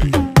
DJ.